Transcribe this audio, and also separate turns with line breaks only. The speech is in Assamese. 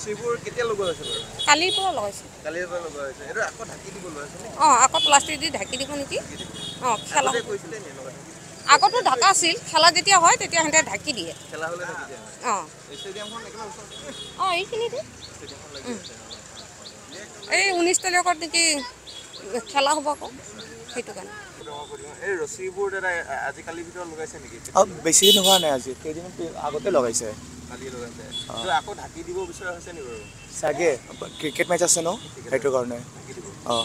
ৰছীবোৰ কেতিয়া লগোৱা হৈছে বাৰু?
কালিৰ পৰা লগাইছোঁ
কালিৰ পৰা লগোৱা হৈছে। এইটো আকৌ ঢাকি দিব লোৱা হৈছে নে?
অঁ আকৌ প্লাষ্টিক দি ঢাকি দিব নেকি? অঁ খেলা।
আগতে ঢাকি?
আছিল খেলা যেতিয়া হয় তেতিয়া সিহঁতে ঢাকি দিয়ে।
খেলা হ'লে ঢাকি দিয়া। হয়
অঁ অঁ এইখিনিতে। এই ঊনৈছ তাৰিখত নেকি খেলা হ'ব আকৌ সেইটো কাৰণে।
বেছি দিন হোৱা নাই আজি কেইদিন আগতে লগাইছে। চাগে। ক্ৰিকেট মেচ আছে ন? সেইটো কাৰণে।
ঢাকি দিব।
অঁ।